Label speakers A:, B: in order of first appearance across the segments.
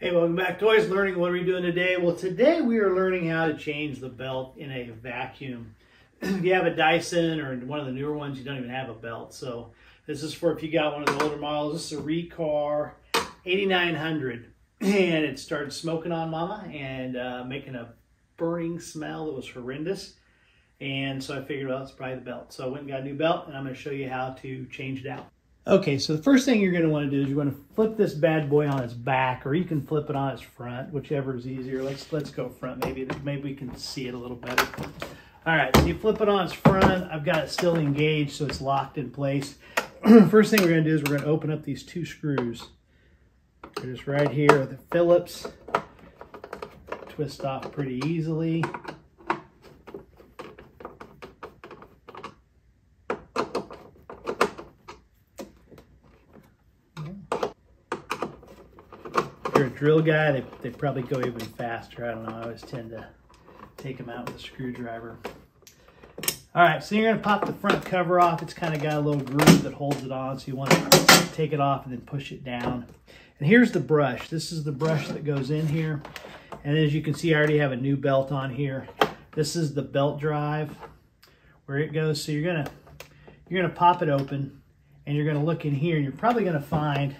A: Hey, welcome back Always Learning. What are we doing today? Well, today we are learning how to change the belt in a vacuum. if you have a Dyson or one of the newer ones, you don't even have a belt. So this is for if you got one of the older models. This is a Riccar 8900 and it started smoking on mama and uh, making a burning smell that was horrendous. And so I figured, well, it's probably the belt. So I went and got a new belt and I'm going to show you how to change it out. Okay, so the first thing you're going to want to do is you're going to flip this bad boy on its back, or you can flip it on its front, whichever is easier. Let's let's go front. Maybe maybe we can see it a little better. All right, so you flip it on its front. I've got it still engaged, so it's locked in place. first thing we're going to do is we're going to open up these two screws. They're just right here, the Phillips. Twist off pretty easily. You're a drill guy, they, they probably go even faster. I don't know. I always tend to take them out with a screwdriver. All right, so you're gonna pop the front cover off. It's kind of got a little groove that holds it on, so you want to take it off and then push it down. And here's the brush. This is the brush that goes in here. And as you can see, I already have a new belt on here. This is the belt drive where it goes. So you're gonna you're gonna pop it open and you're gonna look in here and you're probably gonna find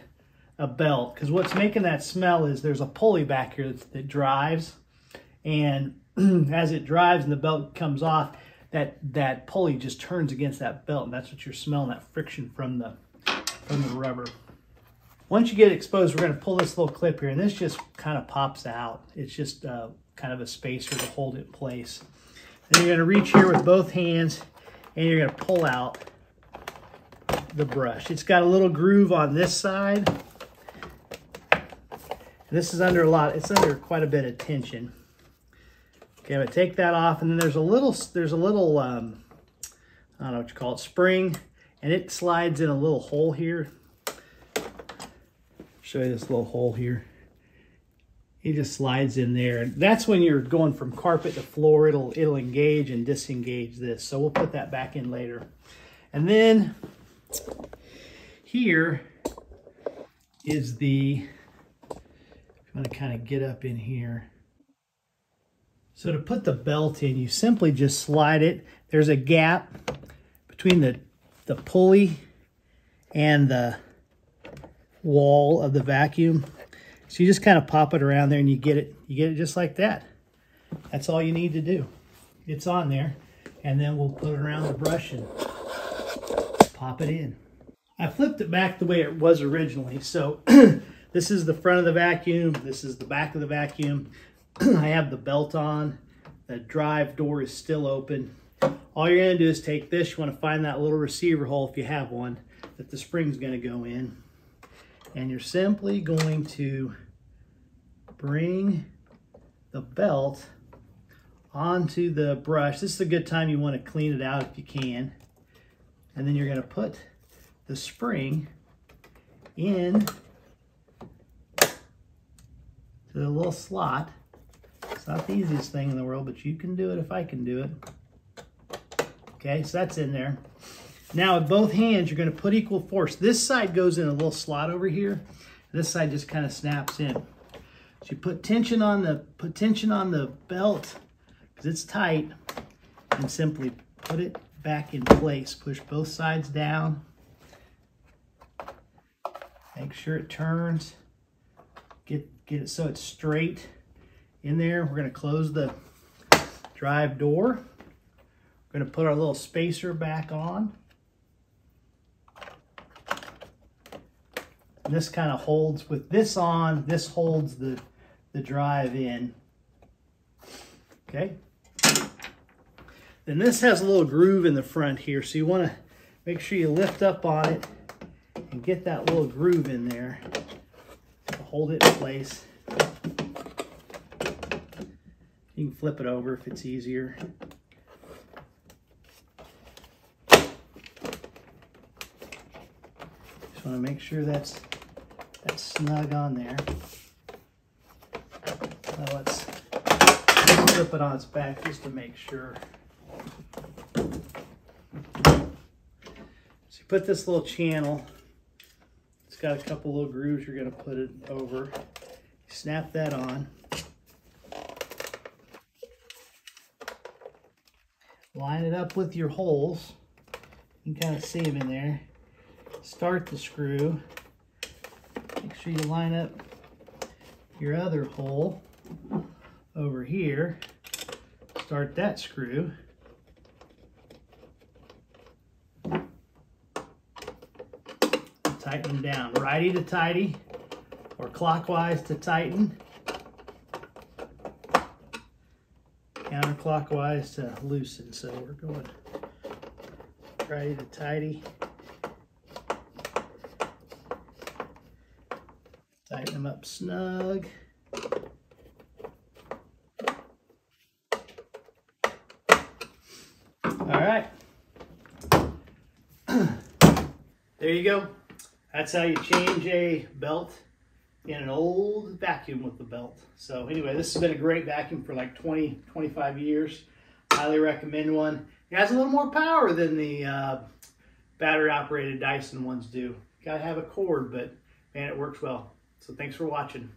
A: a belt because what's making that smell is there's a pulley back here that, that drives and as it drives and the belt comes off that that pulley just turns against that belt and that's what you're smelling that friction from the from the rubber. Once you get exposed we're going to pull this little clip here and this just kind of pops out. It's just uh, kind of a spacer to hold it in place. Then you're going to reach here with both hands and you're going to pull out the brush. It's got a little groove on this side this is under a lot, it's under quite a bit of tension. Okay, gonna take that off and then there's a little, there's a little, um, I don't know what you call it, spring, and it slides in a little hole here. Show you this little hole here. It just slides in there. That's when you're going from carpet to floor, it'll, it'll engage and disengage this. So we'll put that back in later. And then here is the I'm to kind of get up in here. So to put the belt in, you simply just slide it. There's a gap between the, the pulley and the wall of the vacuum. So you just kind of pop it around there and you get it, you get it just like that. That's all you need to do. It's on there. And then we'll put it around the brush and pop it in. I flipped it back the way it was originally. So This is the front of the vacuum. This is the back of the vacuum. I have the belt on. The drive door is still open. All you're gonna do is take this. You wanna find that little receiver hole if you have one that the spring's gonna go in. And you're simply going to bring the belt onto the brush. This is a good time you wanna clean it out if you can. And then you're gonna put the spring in the little slot. It's not the easiest thing in the world, but you can do it if I can do it. Okay, so that's in there. Now with both hands, you're gonna put equal force. This side goes in a little slot over here. This side just kind of snaps in. So you put tension on the put tension on the belt because it's tight and simply put it back in place. Push both sides down. Make sure it turns. Get it so it's straight in there. We're to close the drive door. We're to put our little spacer back on. And this kind of holds, with this on, this holds the, the drive in. Okay. Then this has a little groove in the front here, so you want to make sure you lift up on it and get that little groove in there hold it in place. You can flip it over if it's easier. Just want to make sure that's that's snug on there. Now let's flip it on its back just to make sure. So you put this little channel got a couple little grooves you're going to put it over. Snap that on. Line it up with your holes. You can kind of see them in there. Start the screw. Make sure you line up your other hole over here. Start that screw. Tighten them down. Righty to tighty or clockwise to tighten. Counterclockwise to loosen. So we're going righty to tighty. Tighten them up snug. All right. there you go. That's how you change a belt in an old vacuum with the belt. So anyway, this has been a great vacuum for like 20, 25 years. Highly recommend one. It has a little more power than the uh, battery operated Dyson ones do. Gotta have a cord, but man, it works well. So thanks for watching.